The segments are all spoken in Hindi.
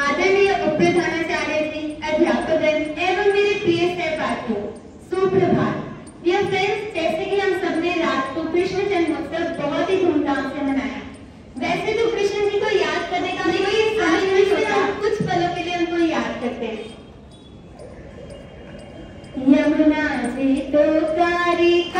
आदरणीय उपप्रधानाचार्य जी अध्यापक एवं मेरे प्रिय सहपाठियों सुप्रभात। फ्रेंड्स जैसे कि हम सबने रात को कृष्ण जन्मोत्सव बहुत ही धूमधाम से मनाया। वैसे तो कृष्ण जी को याद करने का भी कोई स्थान नहीं होता। कुछ पलों के लिए उनको याद करते हैं। यमुना जी तो कारिका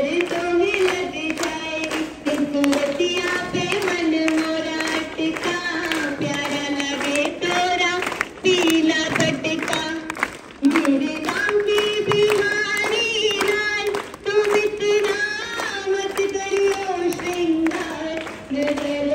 Amen.